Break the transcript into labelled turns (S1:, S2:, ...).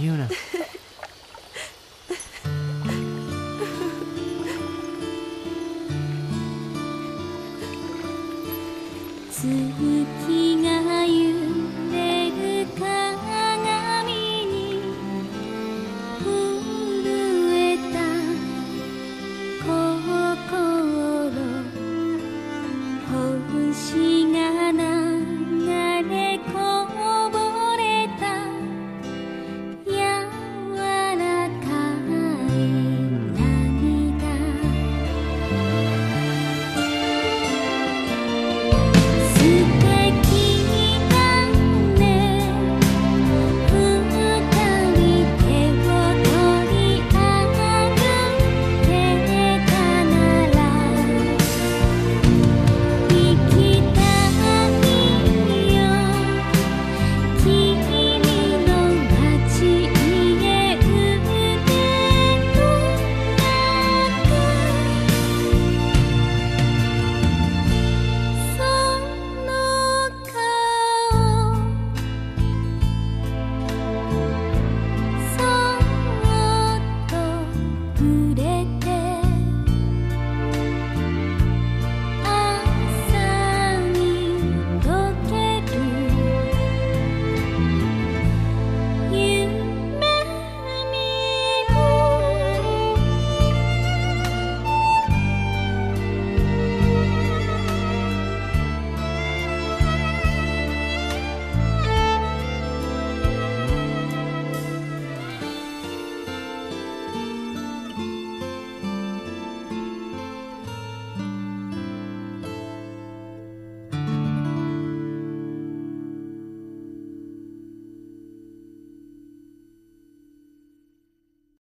S1: 言うな。
S2: 月が揺れる鏡に震えた心星